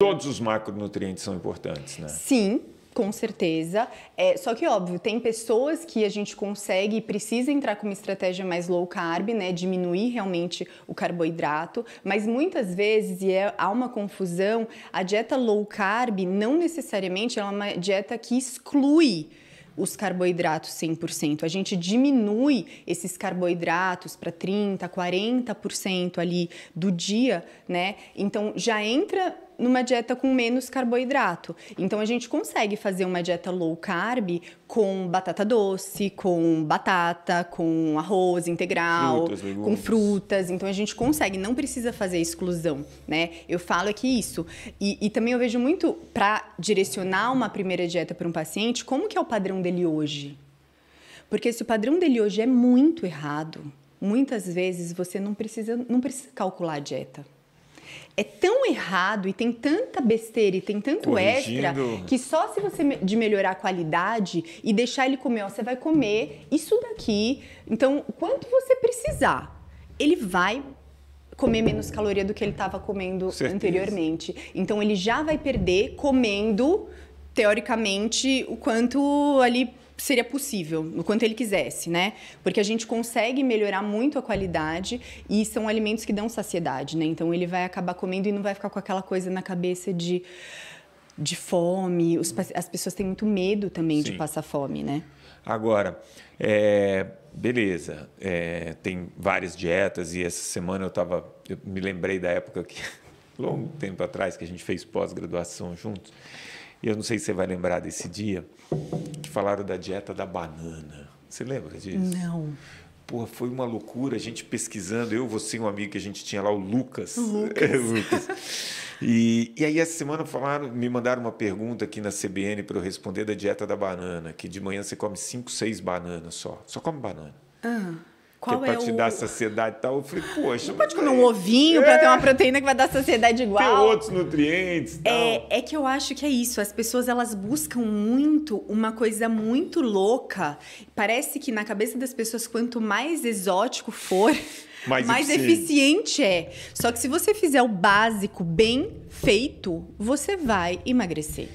Todos os macronutrientes são importantes, né? Sim, com certeza. É, só que, óbvio, tem pessoas que a gente consegue e precisa entrar com uma estratégia mais low carb, né? Diminuir realmente o carboidrato. Mas muitas vezes, e é, há uma confusão, a dieta low carb não necessariamente é uma dieta que exclui os carboidratos 100%. A gente diminui esses carboidratos para 30, 40% ali do dia, né? Então já entra numa dieta com menos carboidrato. Então a gente consegue fazer uma dieta low carb com batata doce, com batata, com arroz integral, frutas, com frutas. Então a gente consegue, não precisa fazer exclusão, né? Eu falo aqui isso. E, e também eu vejo muito para direcionar uma primeira dieta para um paciente, como que é o padrão dele hoje? Porque se o padrão dele hoje é muito errado, muitas vezes você não precisa, não precisa calcular a dieta é tão errado e tem tanta besteira e tem tanto Corrigindo. extra que só se você de melhorar a qualidade e deixar ele comer, ó, você vai comer isso daqui. Então, quanto você precisar, ele vai comer menos caloria do que ele estava comendo anteriormente. Então, ele já vai perder comendo teoricamente o quanto ali seria possível, no quanto ele quisesse, né? Porque a gente consegue melhorar muito a qualidade e são alimentos que dão saciedade, né? Então ele vai acabar comendo e não vai ficar com aquela coisa na cabeça de, de fome. Os, as pessoas têm muito medo também Sim. de passar fome, né? Agora, é, beleza, é, tem várias dietas e essa semana eu tava, eu me lembrei da época que longo tempo atrás que a gente fez pós-graduação juntos. E eu não sei se você vai lembrar desse dia que falaram da dieta da banana. Você lembra disso? Não. Pô, foi uma loucura a gente pesquisando. Eu, você e um amigo que a gente tinha lá, o Lucas. Lucas. Lucas. E, e aí, essa semana falaram, me mandaram uma pergunta aqui na CBN para eu responder da dieta da banana, que de manhã você come cinco, seis bananas só. Só come banana. Ah. Qual que é, é para te o... dar saciedade e tal. Eu falei, poxa. Não pode comer um ovinho é... para ter uma proteína que vai dar saciedade igual. Tem outros nutrientes. Tal. É, é que eu acho que é isso. As pessoas elas buscam muito uma coisa muito louca. Parece que na cabeça das pessoas, quanto mais exótico for. Mais, mais eficiente. eficiente é. Só que se você fizer o básico bem feito, você vai emagrecer.